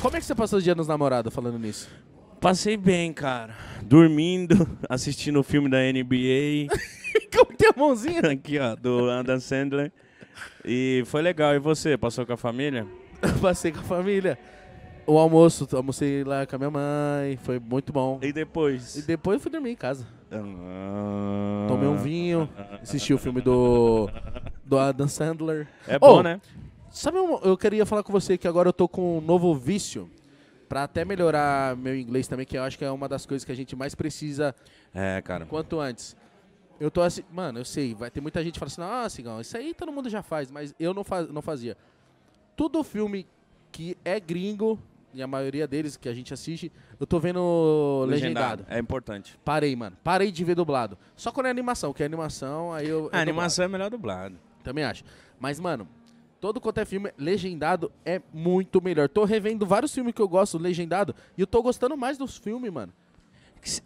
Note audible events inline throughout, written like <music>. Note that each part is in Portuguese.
Como é que você passou o dia nos namorados falando nisso? Passei bem, cara. Dormindo, <laughs> assistindo o filme da NBA. <laughs> Como tem a mãozinha? <laughs> Aqui, ó, do Adam Sandler. E foi legal. E você, passou com a família? Passei com a família. O almoço, almocei lá com a minha mãe, foi muito bom. E depois? E depois fui dormir em casa. Ah. Tomei um vinho, assisti o filme do, do Adam Sandler. É bom, Oh, né? Sabe, eu queria falar com você que agora eu tô com um novo vício. Pra até melhorar meu inglês também, que eu acho que é uma das coisas que a gente mais precisa É, cara. quanto antes. Eu tô assim, mano, eu sei, vai ter muita gente que fala assim, ah, Cigão, isso aí todo mundo já faz, mas eu não, faz, não fazia. Todo filme que é gringo, e a maioria deles que a gente assiste, eu tô vendo legendado. É importante. Parei, mano. Parei de ver dublado. Só quando é animação, que é animação, aí eu. A é animação é melhor dublado. Também acho. Mas, mano, todo quanto é filme, legendado é muito melhor. Tô revendo vários filmes que eu gosto, legendado, e eu tô gostando mais dos filmes, mano.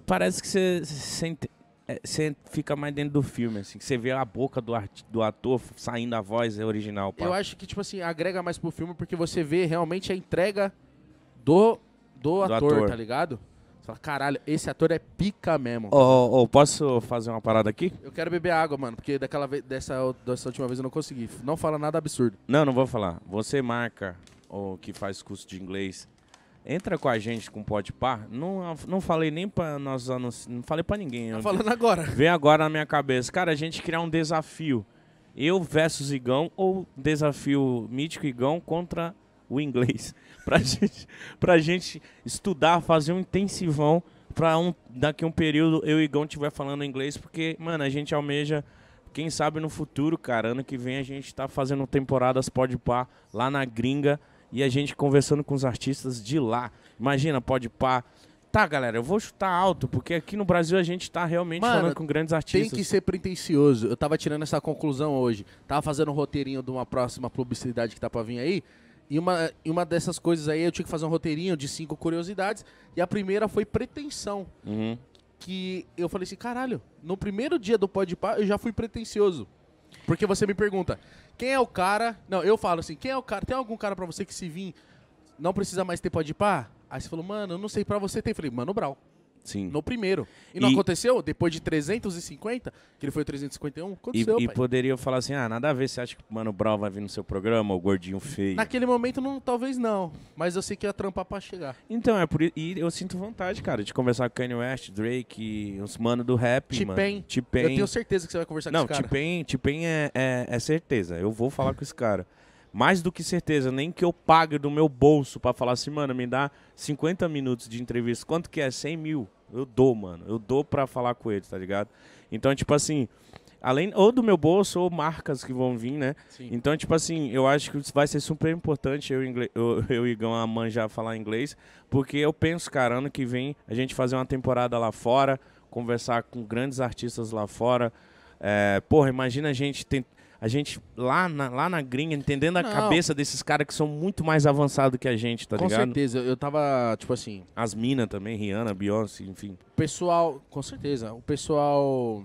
Parece que você sente- é, você fica mais dentro do filme, assim. Que você vê a boca do, do ator saindo a voz original. Eu acho que, tipo assim, agrega mais pro filme porque você vê realmente a entrega do, do, ator, ator. tá ligado? Você fala, caralho, esse ator é pica mesmo. Ô, ô, posso fazer uma parada aqui? Eu quero beber água, mano, porque daquela vez, dessa, dessa última vez eu não consegui. Não fala nada absurdo. Não, não vou falar. Você marca o que faz curso de inglês. Entra com a gente com Pode Par. Não, não falei nem pra nós anunci- Não falei pra ninguém. Tá falando agora. <laughs> Vem agora na minha cabeça. Cara, a gente criar um desafio. Eu versus Igão ou desafio mítico Igão contra o inglês. <laughs> Pra gente, pra gente estudar, fazer um intensivão pra um, daqui a um período eu e Igão estiver falando inglês, porque, mano, a gente almeja, quem sabe no futuro, cara, ano que vem a gente tá fazendo temporadas pode par lá na gringa e a gente conversando com os artistas de lá. Imagina, pode par. Tá, galera, eu vou chutar alto, porque aqui no Brasil a gente tá realmente Mano, falando com grandes Tem artistas. que ser pretencioso. Eu tava tirando essa conclusão hoje. Tava fazendo um roteirinho de uma próxima publicidade que tá pra vir aí. E uma, e uma dessas coisas aí eu tinha que fazer um roteirinho de cinco curiosidades. E a primeira foi pretensão. Uhum. que eu falei assim, caralho, no primeiro dia do Podpah eu já fui pretencioso. Porque você me pergunta, quem é o cara... Não, eu falo assim, quem é o cara... Tem algum cara pra você que se vir não precisa mais ter Podpah? Aí você falou, mano, eu não sei, pra você tem. Eu falei, Mano Brau, Sim. no primeiro. E não E- aconteceu? Depois de 350, que ele foi o 351, E, aconteceu, e pai. poderia falar assim, ah, nada a ver, você acha que o Mano Brown vai vir no seu programa, o gordinho feio. Naquele momento, não, talvez não. Mas eu sei que ia trampar pra chegar. Então, é por e eu sinto vontade, cara, de conversar com Kanye West, Drake, os mano do rap. T-Pain. T-Pain. Eu tenho certeza que você vai conversar Não, com esse cara. T-Pain, T-Pain é, é, é certeza. Eu vou falar com esse cara. Mais do que certeza, nem que eu pague do meu bolso pra falar assim, mano, me dá 50 minutos de entrevista. Quanto que é? 100 mil? Eu dou, mano. Eu dou pra falar com ele, tá ligado? Então, tipo assim, além ou do meu bolso ou marcas que vão vir, né? Sim. Então, tipo assim, eu acho que vai ser super importante eu, ingle- eu, <laughs> eu e Igão a manjar falar inglês, porque eu penso, cara, ano que vem a gente fazer uma temporada lá fora, conversar com grandes artistas lá fora. É, porra, imagina a gente tem, a gente lá na, lá na gringa entendendo a Não. cabeça desses caras que são muito mais avançados que a gente, tá com ligado? certeza. Eu tava, tipo assim, As minas também, Rihanna, Beyoncé, enfim. O pessoal, com certeza, o pessoal,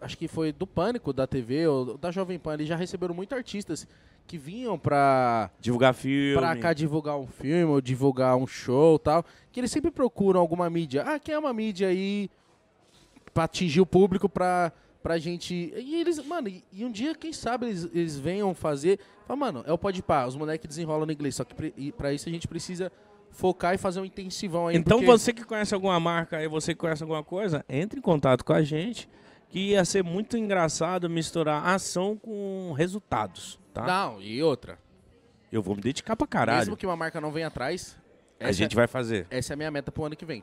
acho que foi do Pânico, da TV, ou da Jovem Pan, eles já receberam muitos artistas que vinham pra, Divulgar filme. pra cá divulgar um filme, ou divulgar um show e tal, que eles sempre procuram alguma mídia. Ah, quem é uma mídia aí pra atingir o público, pra, pra gente... E eles, mano, e, e um dia, quem sabe, eles, eles venham fazer... Fala, mano, é o pode pá, os moleques desenrolam no inglês, só que pre- pra isso a gente precisa focar e fazer um intensivão aí. Então porque- você que conhece alguma marca aí, você que conhece alguma coisa, entre em contato com a gente, que ia ser muito engraçado misturar ação com resultados, tá? Não, e outra. Eu vou me dedicar pra caralho. Mesmo que uma marca não venha atrás, A gente vai fazer. essa é a minha meta pro ano que vem.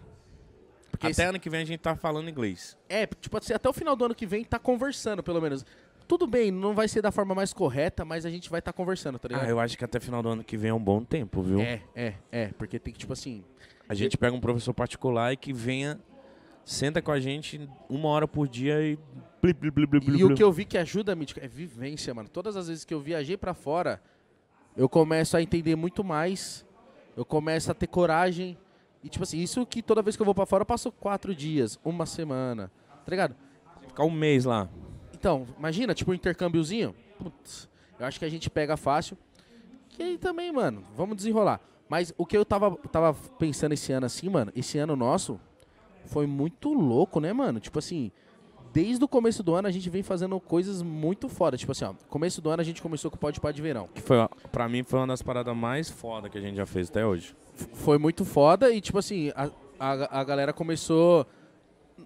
Até esse- ano que vem a gente tá falando inglês. é, tipo assim, até o final do ano que vem tá conversando, pelo menos. Tudo bem, não vai ser da forma mais correta, mas a gente vai estar conversando, tá ligado? Ah, eu acho que até final do ano que vem é um bom tempo, viu? É, é, é, porque tem que, tipo assim, A gente pega um professor particular e que venha, senta com a gente uma hora por dia e. E o que eu vi que ajuda, Mítico, é vivência, mano. Todas as vezes que eu viajei pra fora, eu começo a entender muito mais. Eu começo a ter coragem. E, tipo assim, isso que toda vez que eu vou pra fora, eu passo quatro dias, uma semana. Tá ligado? Ficar um mês lá. Então, imagina, tipo um intercâmbiozinho. Putz, eu acho que a gente pega fácil. E aí também, mano, vamos desenrolar. Mas o que eu tava, tava pensando esse ano assim, mano, esse ano nosso foi muito louco, né, mano? Tipo assim, desde o começo do ano a gente vem fazendo coisas muito foda. Tipo assim, ó, começo do ano a gente começou com o Pode Pá de Verão. Que foi, pra mim foi uma das paradas mais foda que a gente já fez até hoje. F- Foi muito foda e, tipo assim, a, a, a galera começou.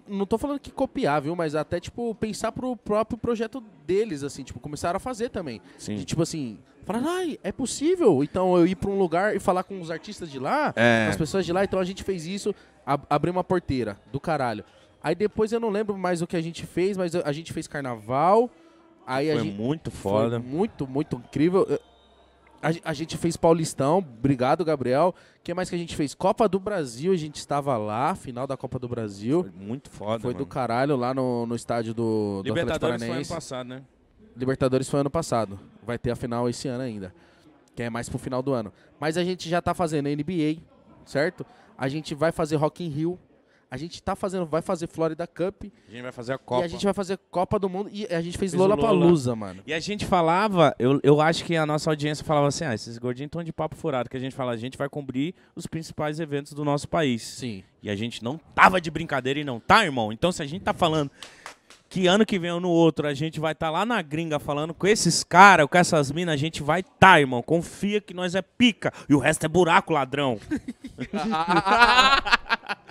Não tô falando que copiar, viu? Mas até, tipo, pensar pro próprio projeto deles, assim, tipo, começaram a fazer também. Sim. De, tipo assim, falar, ai, é possível então eu ir pra um lugar e falar com os artistas de lá, É. as pessoas de lá, então a gente fez isso, ab abriu uma porteira do caralho. Aí depois eu não lembro mais o que a gente fez, mas a gente fez carnaval. Aí a Foi gente. muito Foi foda. muito, muito incrível. A, a gente fez Paulistão, obrigado, Gabriel. O que mais que a gente fez? Copa do Brasil, a gente estava lá, final da Copa do Brasil. Foi muito foda. Foi do mano. caralho lá no, no estádio do, do Atlético Libertadores foi ano Paranaense. passado, né? Libertadores foi ano passado. Vai ter a final esse ano ainda. Que é mais pro final do ano. Mas a gente já tá fazendo NBA, certo? A gente vai fazer Rock in Rio. A gente tá fazendo, vai fazer Florida Cup. A gente vai fazer a Copa. E a gente vai fazer Copa do Mundo. E a gente fez, Fez Lola. Palusa, mano. E a gente falava, eu, eu acho que a nossa audiência falava assim, ah, esses gordinhos estão de papo furado, que a gente fala, a gente vai cobrir os principais eventos do nosso país. Sim. E a gente não tava de brincadeira e não tá, irmão. Então se a gente tá falando que ano que vem ou no outro a gente vai estar tá lá na gringa falando com esses caras, com essas minas, a gente vai tá, irmão. Confia que nós é pica e o resto é buraco, ladrão. <laughs> <laughs> <laughs>